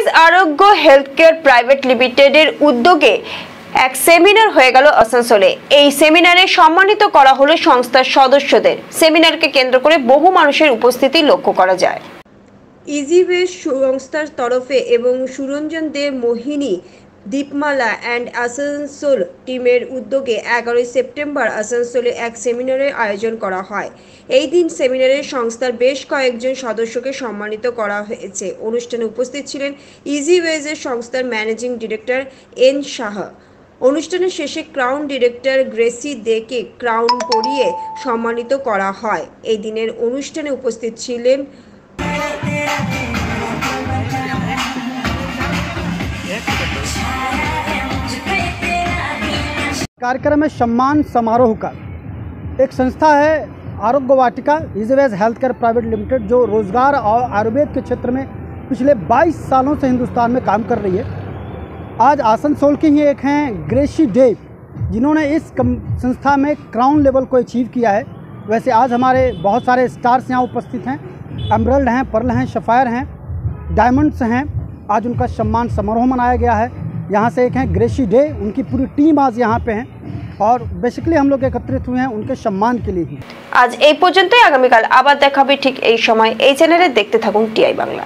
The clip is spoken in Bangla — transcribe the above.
ইজিওয়েজ আরোগ্য হেলথ কেয়ার প্রাইভেট লিমিটেডের উদ্যোগে এক সেমিনার হয়ে গেল আসানসোলে। এই সেমিনারে সম্মানিত করা হলো সংস্থার সদস্যদের। সেমিনারকে কেন্দ্র করে বহু মানুষের উপস্থিতি লক্ষ্য করা যায়। ইজিওয়ে সংস্থার তরফে এবং সুরঞ্জন দে মোহিনী দীপমালা অ্যান্ড আসানসোল টিমের উদ্যোগে এগারোই সেপ্টেম্বর আসানসোলে এক সেমিনারের আয়োজন করা হয়। এই দিন সেমিনারে সংস্থার বেশ কয়েকজন সদস্যকে সম্মানিত করা হয়েছে। অনুষ্ঠানে উপস্থিত ছিলেন ইজি ওয়েজের সংস্থার ম্যানেজিং ডিরেক্টর এন সাহা। অনুষ্ঠানের শেষে ক্রাউন ডিরেক্টর গ্রেসি দেকে ক্রাউন পরিয়ে সম্মানিত করা হয়। এই দিনের অনুষ্ঠানে উপস্থিত ছিলেন कार्यक्रम है सम्मान समारोह का। एक संस्था है, आरोग्य वाटिका, इजवेज हेल्थ केयर प्राइवेट लिमिटेड, जो रोज़गार और आयुर्वेद के क्षेत्र में पिछले 22 सालों से हिंदुस्तान में काम कर रही है। आज आसनसोल के ही एक हैं, ग्रेशी डे जिन्होंने इस संस्था में क्राउन लेवल को अचीव किया है। वैसे आज हमारे बहुत सारे स्टार्स यहाँ उपस्थित हैं, एमरल्ड हैं, पर्ल हैं, शफायर हैं, डायमंड्स हैं। आज उनका सम्मान समारोह मनाया गया है। यहाँ से एक हैं ग्रेशी डे उनकी पूरी टीम आज यहाँ पे हैं और बेसिकली हम लोग एकत्रित हुए हैं उनके सम्मान के लिए ही আজ এই পর্যন্তই আগামীকাল আবার দেখাবে ঠিক এই সময় এই চ্যানেলে দেখতে থাকুন টিআই বাংলা